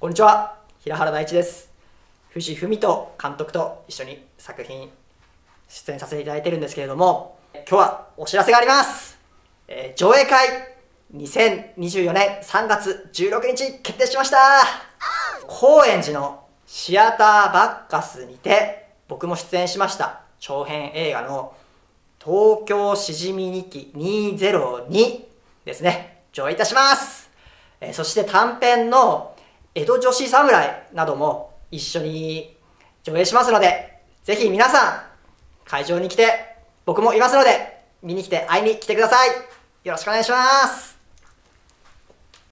こんにちは。平原大地です。藤文人監督と一緒に作品出演させていただいてるんですけれども今日はお知らせがあります、えー上映会2024年3月16日決定しました。高円寺のシアターバッカスにて僕も出演しました。長編映画の東京しじみ日記202ですね。上映いたします。えーそして短編の江戸女子侍なども一緒に上映しますので、ぜひ皆さん会場に来て僕もいますので見に来て会いに来てください。よろしくお願いします。